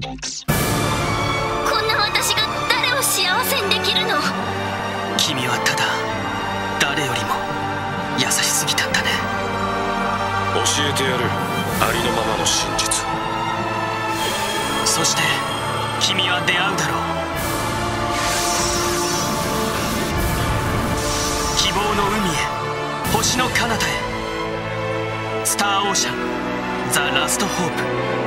こんな私が誰を幸せにできるの？君はただ誰よりも優しすぎたんだね。教えてやる。ありのままの真実。そして君は出会うだろう。希望の海へ。星の彼方へ。スターオーシャン。ザ・ラストホープ。